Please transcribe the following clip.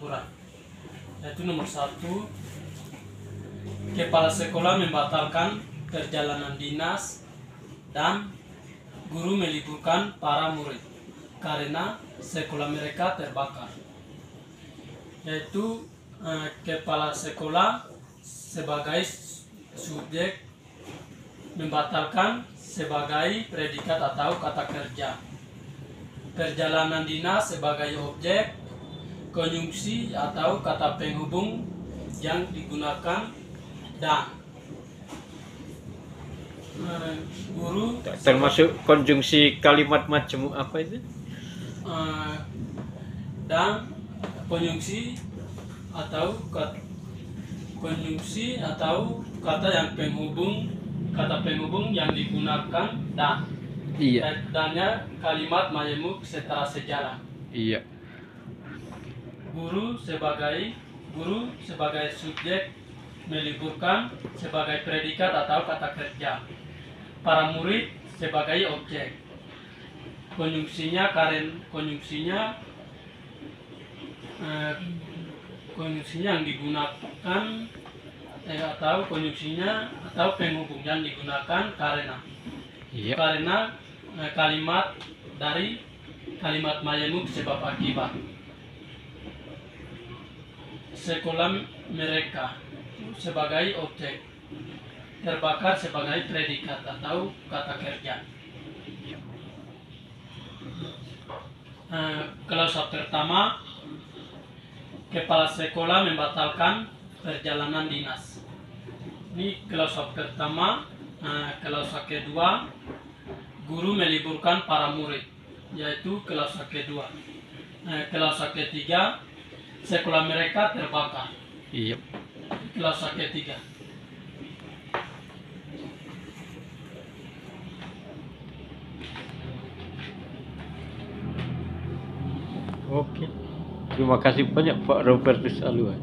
aturan. Yaitu nomor satu, kepala sekolah membatalkan perjalanan dinas dan guru meliburkan para murid karena sekolah mereka terbakar. Yaitu eh, kepala sekolah sebagai subjek membatalkan sebagai predikat atau kata kerja. Perjalanan dinas sebagai objek, konjungsi atau kata penghubung yang digunakan dan. Eh, guru. Termasuk konjungsi kalimat macam apa itu? Eh, dan konjungsi atau kat- konjungsi atau kata yang penghubung kata penghubung yang digunakan dan. Iya. Dannya kalimat majemuk setara sejarah. Iya guru sebagai guru sebagai subjek meliburkan sebagai predikat atau kata kerja. Para murid sebagai objek. Konjungsinya karen konjungsinya eh, konjungsinya yang digunakan eh, atau konjungsinya atau penghubung yang digunakan karena. Iya. Karena eh, kalimat dari kalimat mayemuk sebab akibat sekolah mereka sebagai objek terbakar sebagai predikat atau kata kerja. Eh, klausa pertama kepala sekolah membatalkan perjalanan dinas. Ini klausa pertama eh, klausa kedua guru meliburkan para murid yaitu klausa kedua. Eh, klausa ketiga sekolah mereka terbakar. Iya. Klausa ketiga oke. Terima kasih banyak Pak Robertus Alua